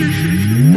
GG.